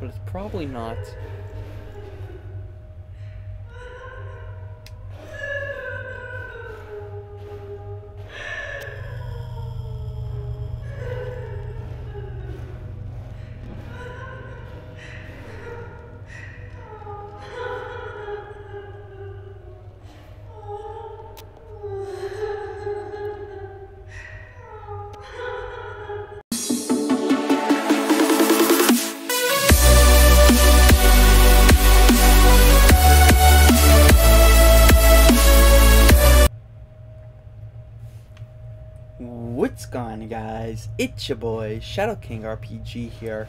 but it's probably not. Guys? It's your boy, Shadow King RPG here.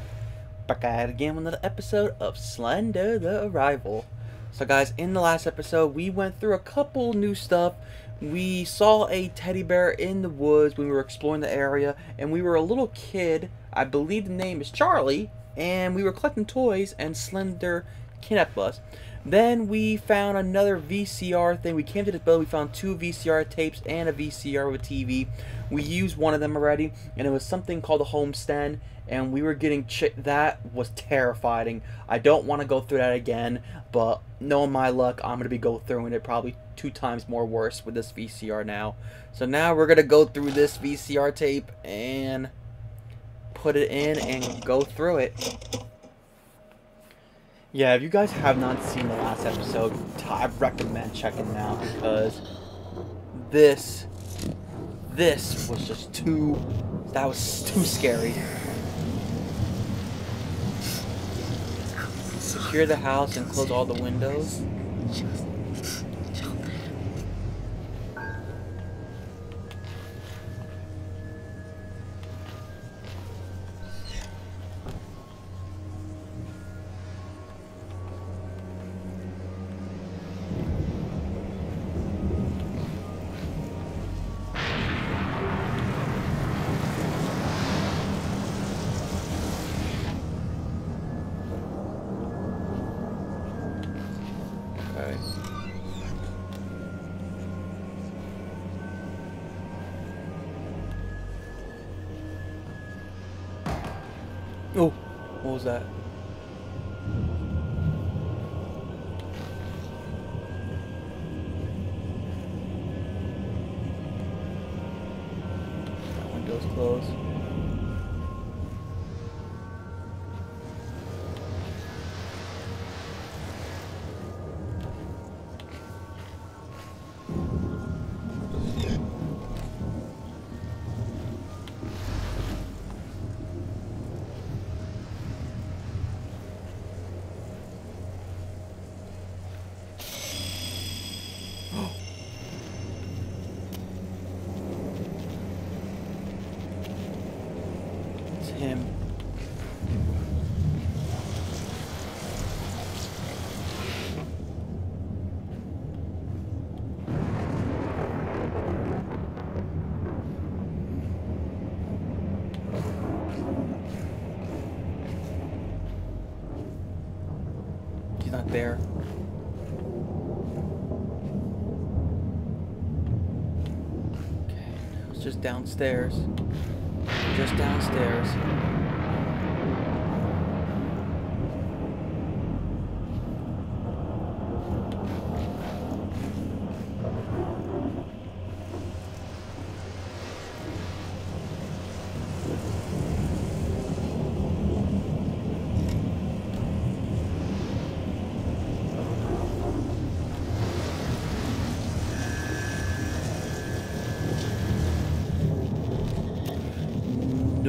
Back at it again with another episode of Slender the Arrival. So, guys, in the last episode, we went through a couple new stuff. We saw a teddy bear in the woods when we were exploring the area, and we were a little kid. I believe the name is Charlie, and we were collecting toys, and Slender kidnapped us. Then we found another VCR thing. We came to this building, we found two VCR tapes and a VCR with TV. We used one of them already, and it was something called a Homestead, and we were getting that was terrifying. I don't want to go through that again, but knowing my luck, I'm gonna be go through it probably two times more worse with this VCR now. So now we're gonna go through this VCR tape and put it in and go through it. Yeah, if you guys have not seen the last episode, I recommend checking it out because this, this was just too, that was too scary. Secure the house and close all the windows. Oh, what was that? That window's closed. Him. He's not there. Okay, it's just downstairs. Just downstairs.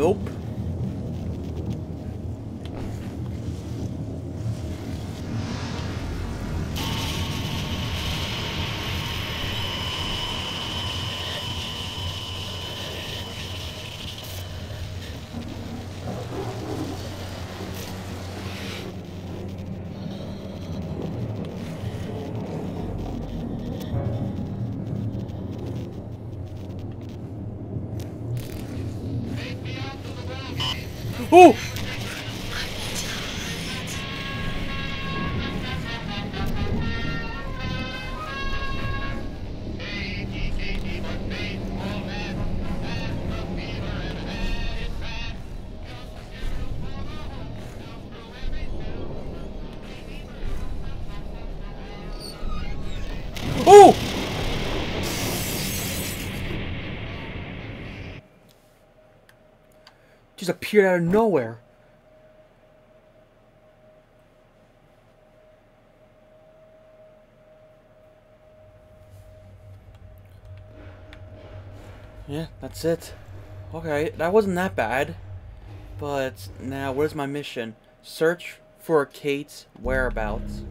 Nope. Oh! Appeared out of nowhere. Yeah, that's it. Okay, that wasn't that bad. But now, where's my mission? Search for Kate's whereabouts.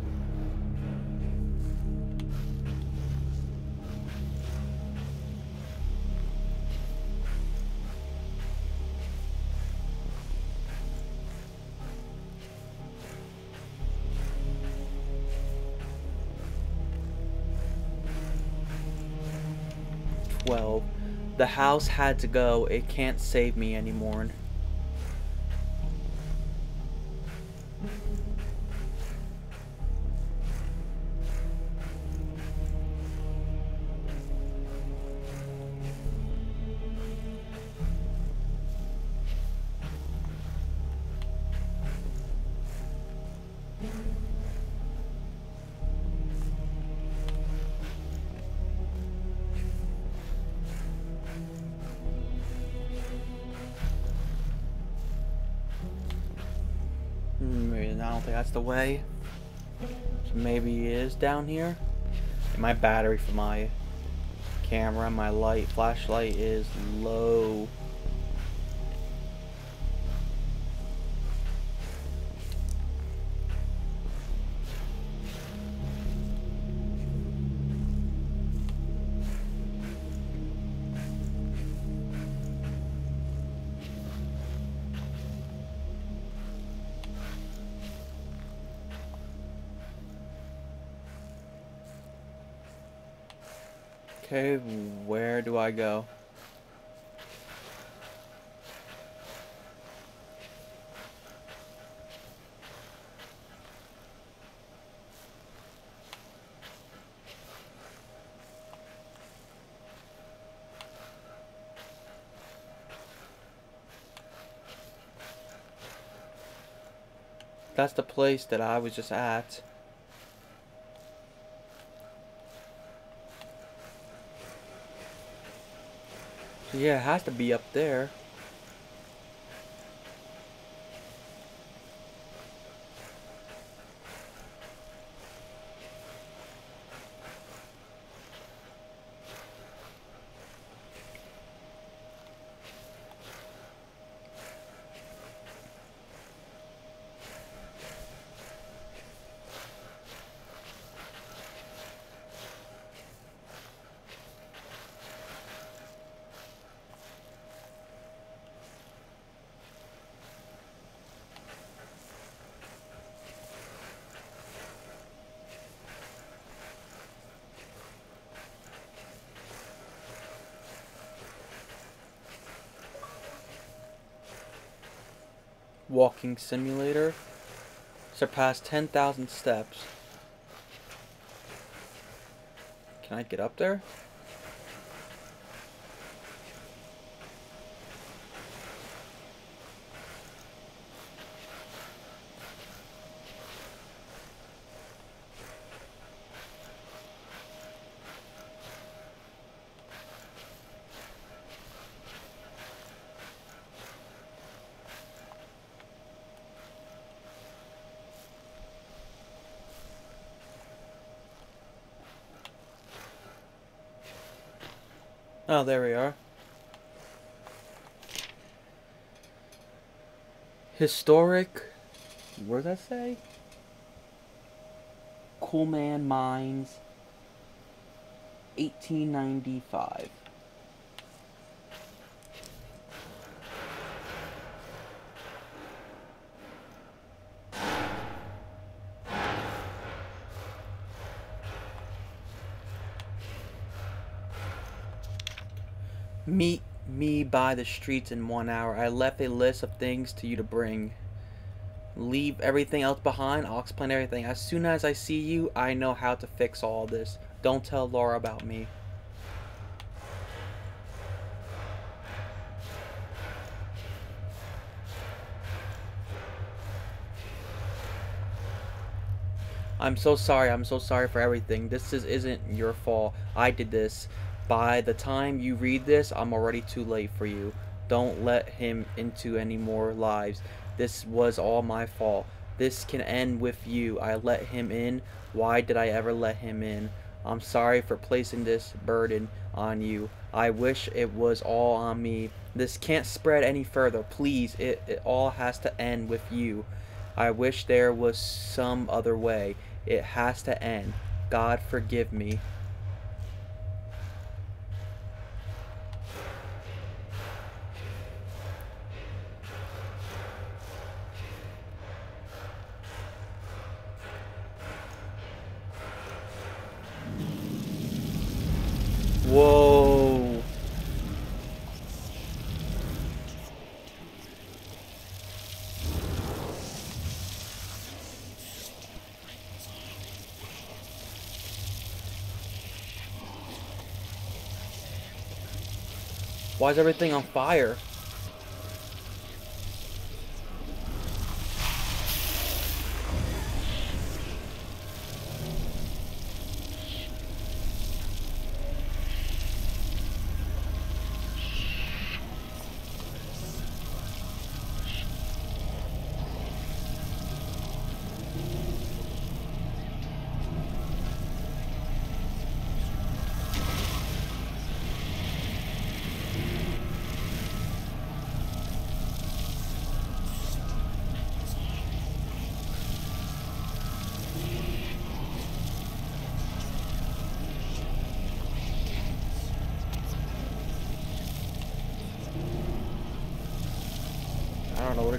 Twelve. The house had to go. It can't save me anymore. Maybe I don't think that's the way. So maybe it is down here. And my battery for my camera, my light, flashlight is low. Okay, where do I go? That's the place that I was just at. Yeah, it has to be up there. Walking simulator. Surpassed 10,000 steps. Can I get up there? Oh, there we are. Historic. what does that say? Coolman Mines. 1895. Meet me by the streets in one hour. I left a list of things to you to bring. Leave everything else behind. I'll explain everything. As soon as I see you, I know how to fix all this. Don't tell Laura about me. I'm so sorry. I'm so sorry for everything. This is, isn't your fault. I did this. By the time you read this, I'm already too late for you. Don't let him into any more lives. This was all my fault. This can end with you. I let him in. Why did I ever let him in? I'm sorry for placing this burden on you. I wish it was all on me. This can't spread any further. Please, it, it all has to end with you. I wish there was some other way. It has to end. God forgive me. Why is everything on fire?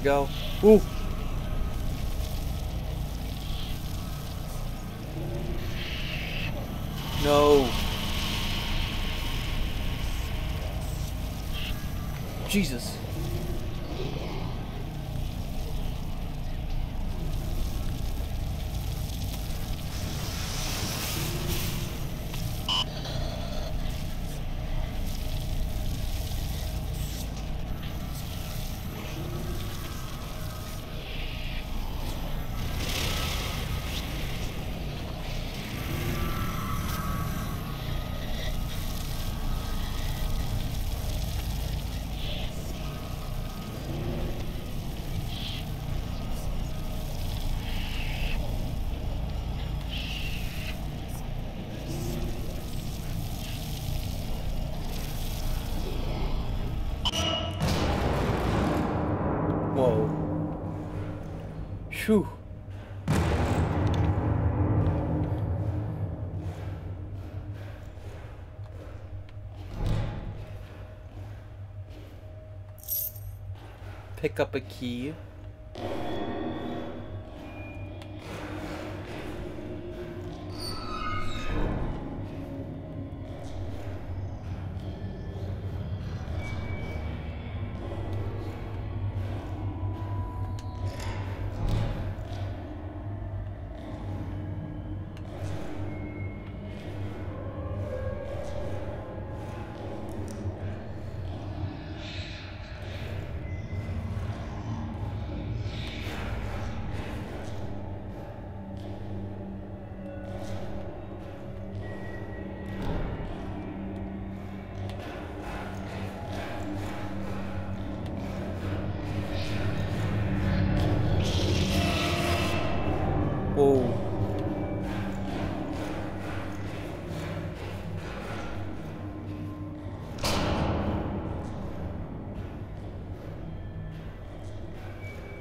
To go. Ooh. No. Jesus. Phew. Pick up a key.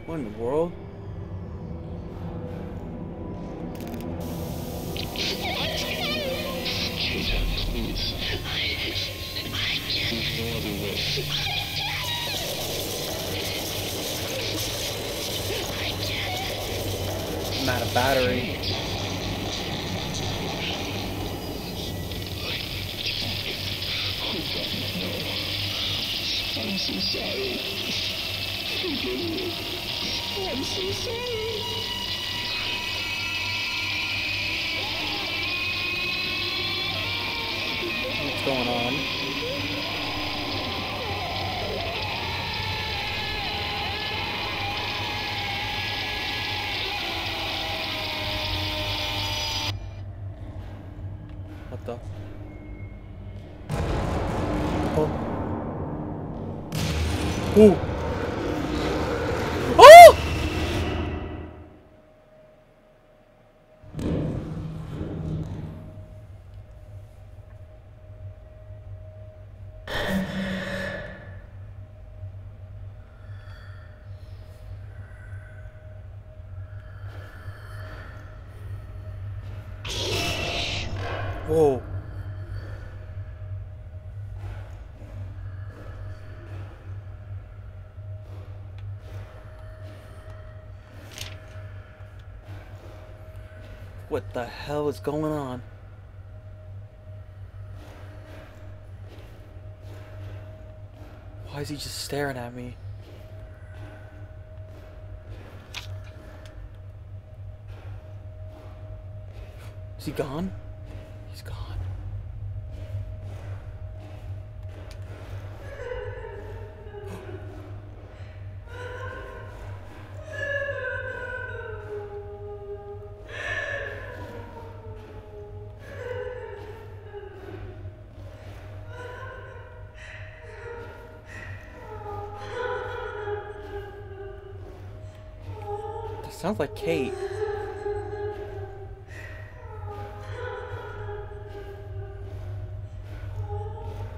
What in the world? I'm out of battery. I'm so sorry. Forgive me. What's going on? Ooh. Oh! Whoa. What the hell is going on? Why is he just staring at me? Is he gone? Sounds like Kate.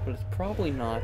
But it's probably not.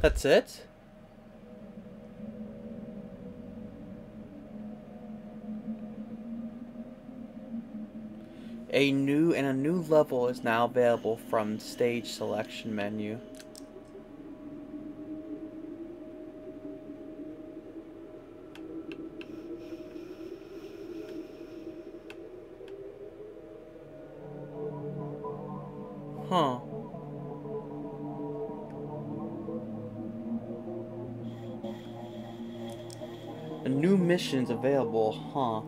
That's it? A new and a new level is now available from stage selection menu. Mission's available, huh?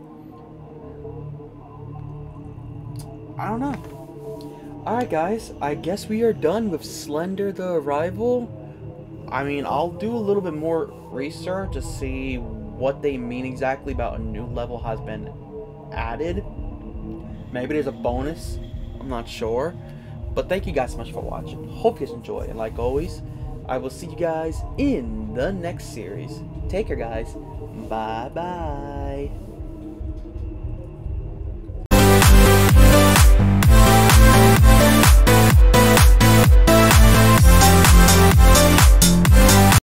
I don't know. Alright guys, I guess we are done with Slender the Arrival. I mean, I'll do a little bit more research to see what they mean exactly about a new level has been added. Maybe there's a bonus. I'm not sure. But thank you guys so much for watching. Hope you guys enjoy. And like always, I will see you guys in the next series. Take care, guys. Bye bye.